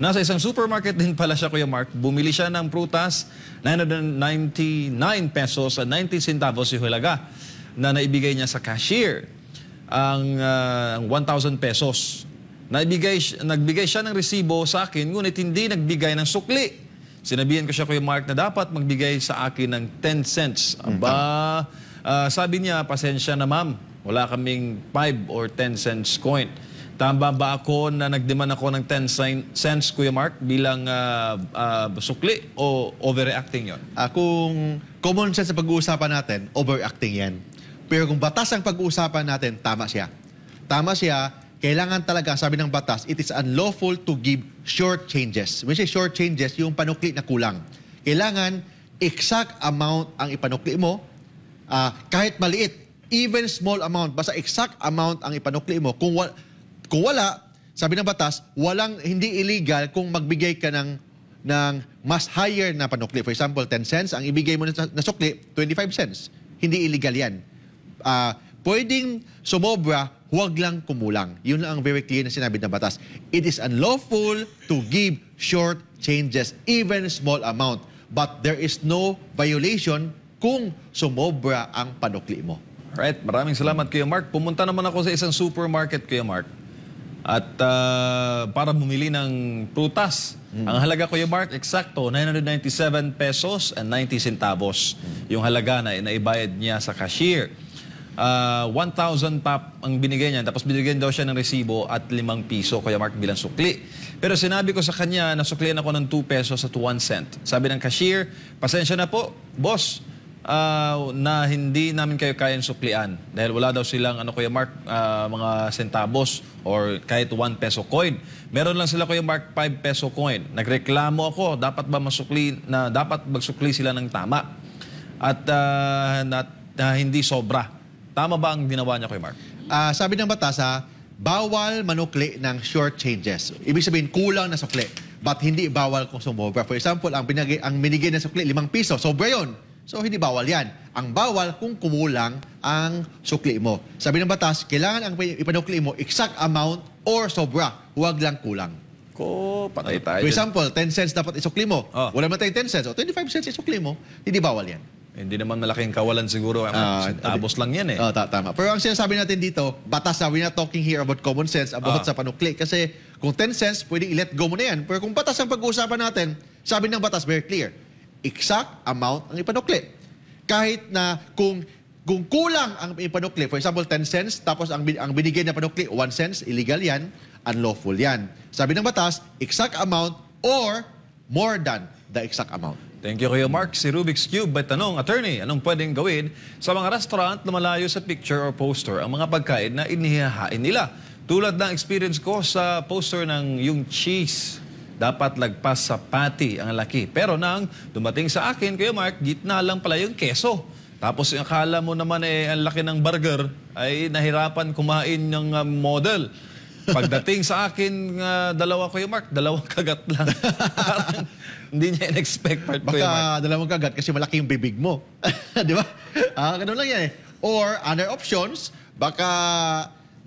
Nasa isang supermarket din pala siya, Kuya Mark. Bumili siya ng prutas, 999 pesos at 90 centavos yung halaga na naibigay niya sa cashier. Ang ah, ang 1,000 pesos. Naibigay, si- nagbigay siya ng resibo sa akin, ngunit hindi nagbigay ng sukli. Sinabihan ko siya, Kuya Mark, na dapat magbigay sa akin ng 10 cents. Aba, ah, sabi niya, pasensya na ma'am. Wala kaming 5 or 10 cents coin. Tama ba ako na nagdemand ako ng 10 cen- cents, Kuya Mark, bilang ah, ah, sukli o overreacting yon? Ah, kung common sense sa pag-uusapan natin, overacting yan. Pero kung batas ang pag-uusapan natin, tama siya. Tama siya, kailangan talaga, sabi ng batas, it is unlawful to give short changes. When say short changes, yung panukli na kulang. Kailangan exact amount ang ipanukli mo, ah, kahit maliit, even small amount, basta exact amount ang ipanukli mo. Kung, wa- kung wala, sabi ng batas, walang hindi illegal kung magbigay ka ng ng mas higher na panukli. For example, 10 cents, ang ibigay mo na, na sukli, 25 cents. Hindi illegal yan. Ah, pwedeng sumobra, huwag lang kumulang. Yun lang ang very clear na sinabi ng batas. It is unlawful to give short changes, even small amount. But there is no violation kung sumobra ang panukli mo. Alright, maraming salamat Kuya Mark. Pumunta naman ako sa isang supermarket Kuya Mark. At ah, para bumili ng prutas. Ang halaga Kuya Mark, eksakto, 997 pesos and 90 centavos. Yung halaga na naibayad niya sa cashier. Ah, 1,000 pap ang binigay niya. Tapos binigyan daw siya ng resibo at 5 piso, Kuya Mark, bilang sukli. Pero sinabi ko sa kanya na suklian ako ng 2 pesos at 1 cent. Sabi ng cashier, pasensya na po, boss, ah, na hindi namin kayo kayang suklian. Dahil wala daw silang, ano Kuya Mark, ah, mga centavos or kahit 1 peso coin. Meron lang sila Kuya Mark 5 peso coin. Nagreklamo ako, dapat ba masukli, na dapat magsukli sila ng tama. At ah, na, na hindi sobra. Tama ba ang ginawa niya Kuya Mark? Ah, sabi ng batas, ha, bawal manukli ng short changes. Ibig sabihin, kulang na sukli. But hindi bawal kung sumobra. For example, ang, binigay, ang binigay na sukli, limang piso, sobra yun. So, hindi bawal yan. Ang bawal kung kumulang ang sukli mo. Sabi ng batas, kailangan ang ipanukli mo exact amount or sobra. Huwag lang kulang. Ko, patay tayo. For example, 10 cents dapat isukli mo. Oh. Wala man tayong 10 cents o 25 cents isukli mo, hindi bawal yan. Hindi naman malaking kawalan siguro. Ah, Centavos lang yan eh. Oh, ta- tama. Pero ang sinasabi natin dito, batas na, we're not talking here about common sense, about Ah. sa panukli. Kasi kung 10 cents, pwede i-let go mo na yan. Pero kung batas ang pag-uusapan natin, sabi ng batas, very clear. Exact amount ang ipanukli. Kahit na kung kung kulang ang ipanukli, for example, 10 cents, tapos ang, ang binigay na panukli, 1 cents, illegal yan, unlawful yan. Sabi ng batas, exact amount or more than the exact amount. Thank you Kuya Mark. Si Rubik's Cube, may tanong, attorney, anong pwedeng gawin sa mga restaurant na malayo sa picture or poster ang mga pagkain na inihahain nila? Tulad ng experience ko sa poster ng yung cheese, dapat lagpas sa patty ang laki. Pero nang dumating sa akin, Kuya Mark, gitna lang pala yung keso. Tapos yung akala mo naman eh, ang laki ng burger, ay nahirapan kumain ng uh, model. Pagdating sa akin, uh, dalawa Kuya Mark, dalawang kagat lang. Parang hindi niya in-expect part Mark. Baka dalawang kagat kasi malaki yung bibig mo. Di ba? Ah, ganun lang yan eh. Or other options, baka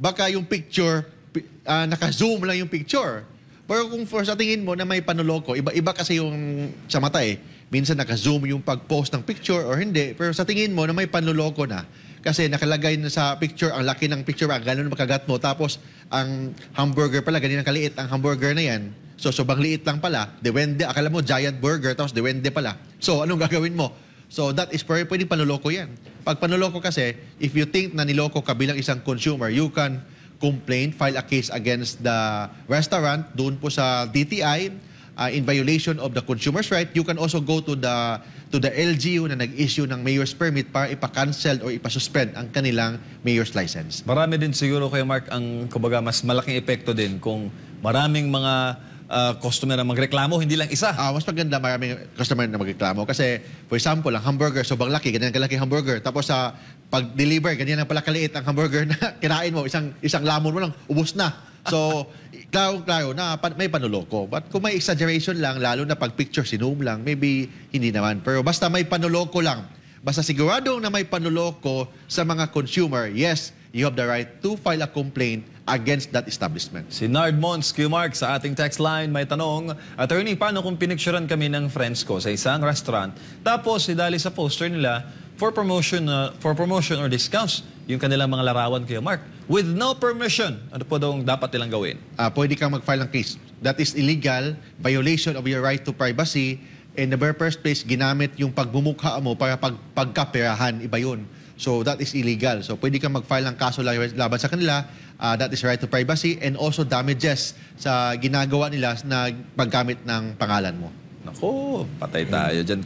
baka yung picture pi- ah, naka-zoom lang yung picture. Pero kung for sa tingin mo na may panuloko, iba-iba kasi yung sa mata eh. Minsan naka-zoom yung pag-post ng picture or hindi. Pero sa tingin mo na may panuloko na, kasi nakalagay na sa picture, ang laki ng picture, ah, ganun makagat mo. Tapos, ang hamburger pala, ganyan kaliit ang hamburger na yan. So, sobrang liit lang pala. Dewende, akala mo giant burger, tapos dewende pala. So, anong gagawin mo? So, that is pwede, pwedeng panuloko yan. Pag panuloko kasi, if you think na niloko ka bilang isang consumer, you can complain, file a case against the restaurant doon po sa DTI uh, in violation of the consumer's right. You can also go to the to the LGU na nag-issue ng mayor's permit para ipa-cancel or ipa-suspend ang kanilang mayor's license. Marami din siguro kay Mark ang kumbaga mas malaking epekto din kung maraming mga ah, customer ang magreklamo, hindi lang isa. Ah, mas maganda maraming customer na magreklamo kasi for example, ang hamburger sobrang laki, ganyan kalaki hamburger. Tapos sa pag-deliver, ganyan ang pala kaliit ang hamburger na kinain mo, isang isang lamon mo lang, ubos na. So, klaro-klaro na may panuloko. But kung may exaggeration lang, lalo na pag picture sinum lang, maybe hindi naman. Pero basta may panuloko lang. Basta sigurado na may panuloko sa mga consumer, yes, you have the right to file a complaint against that establishment. Si Nard Mons, Q Mark, sa ating text line, may tanong, Attorney, paano kung pinicturean kami ng friends ko sa isang restaurant, tapos idali sa poster nila for promotion uh, for promotion or discounts yung kanilang mga larawan, Kuya Mark, with no permission, ano po daw dapat nilang gawin? uh, pwede kang mag-file ng case. That is illegal, violation of your right to privacy. In the very first place, ginamit yung pagbumukha mo para pag, pagkaperahan, iba yun. So that is illegal. So pwede kang mag-file ng kaso laban sa kanila. Uh, that is right to privacy and also damages sa ginagawa nila na paggamit ng pangalan mo. Naku, patay tayo dyan.